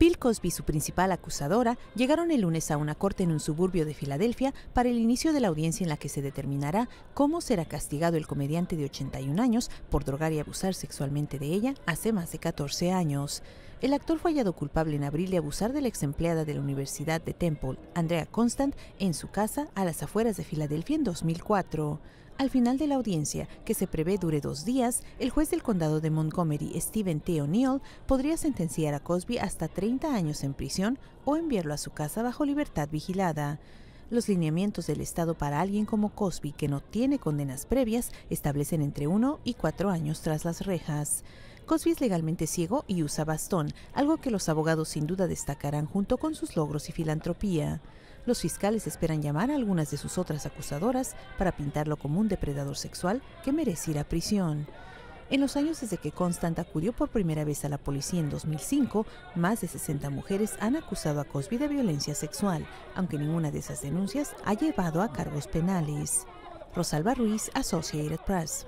Bill Cosby y su principal acusadora llegaron el lunes a una corte en un suburbio de Filadelfia para el inicio de la audiencia en la que se determinará cómo será castigado el comediante de 81 años por drogar y abusar sexualmente de ella hace más de 14 años. El actor fue hallado culpable en abril de abusar de la ex empleada de la Universidad de Temple, Andrea Constant, en su casa a las afueras de Filadelfia en 2004. Al final de la audiencia, que se prevé dure dos días, el juez del condado de Montgomery, Stephen T. O'Neill, podría sentenciar a Cosby hasta 30 años en prisión o enviarlo a su casa bajo libertad vigilada. Los lineamientos del Estado para alguien como Cosby, que no tiene condenas previas, establecen entre uno y cuatro años tras las rejas. Cosby es legalmente ciego y usa bastón, algo que los abogados sin duda destacarán junto con sus logros y filantropía. Los fiscales esperan llamar a algunas de sus otras acusadoras para pintarlo como un depredador sexual que merece ir a prisión. En los años desde que Constant acudió por primera vez a la policía en 2005, más de 60 mujeres han acusado a Cosby de violencia sexual, aunque ninguna de esas denuncias ha llevado a cargos penales. Rosalba Ruiz, Associated Press.